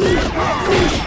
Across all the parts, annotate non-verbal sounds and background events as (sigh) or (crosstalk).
Oh!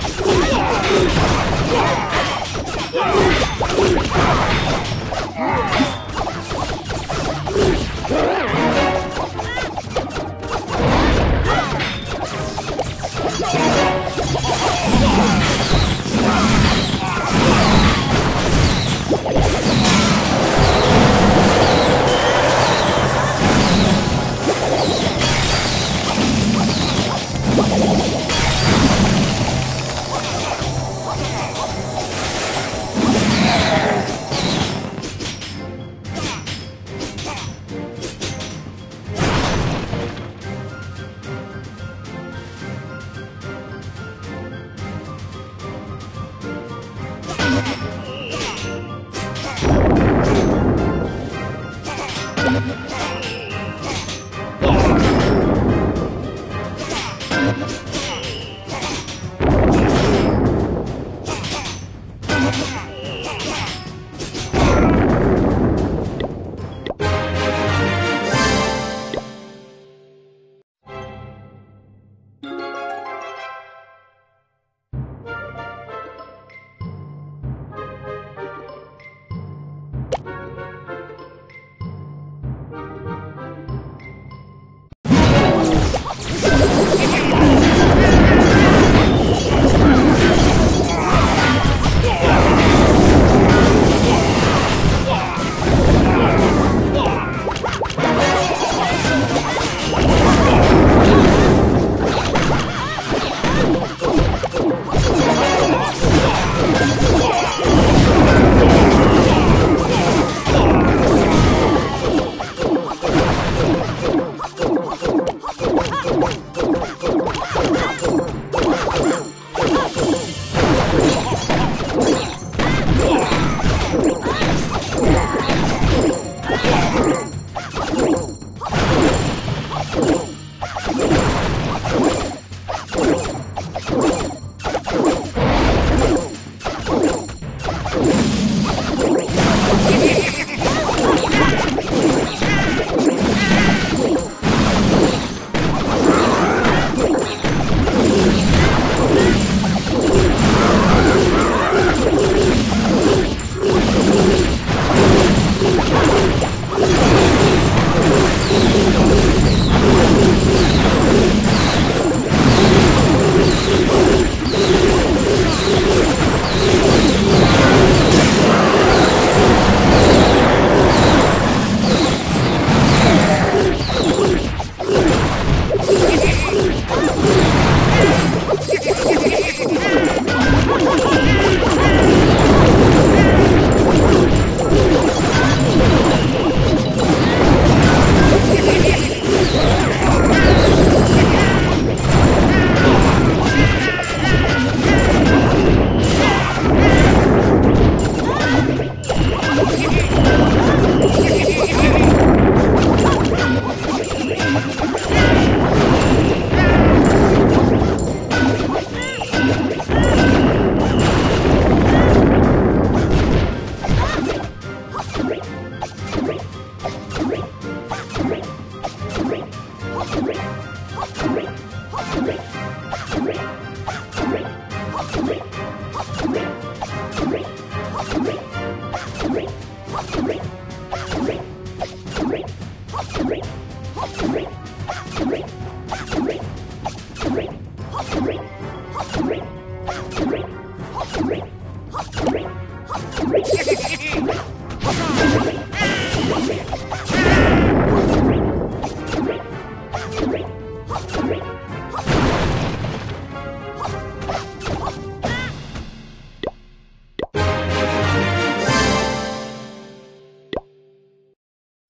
Hehehehe (laughs) Three.